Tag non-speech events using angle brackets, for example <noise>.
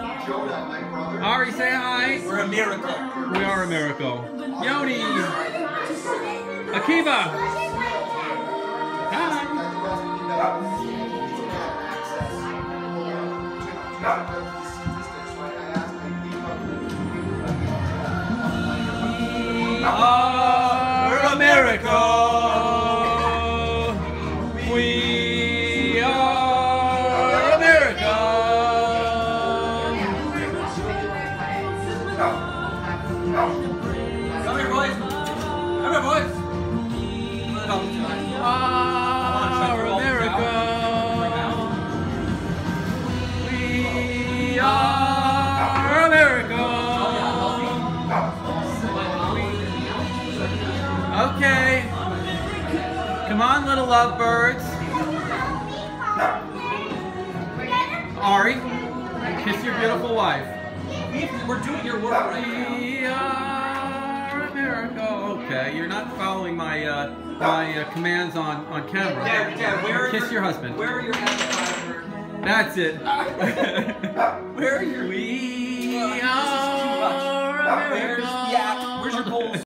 Ari, say hi. We're a miracle. We are a miracle. Yoni. Akiva. Hi. We are a miracle. Okay. Come on, little lovebirds. Ari, kiss your beautiful wife. We're doing your work right now. America. Okay, you're not following my uh, my uh, commands on on camera. Dad, Dad, where kiss your, your husband. Where are your husband? That's it. where are your? <laughs> We are a miracle. Yeah. Where's your bowl?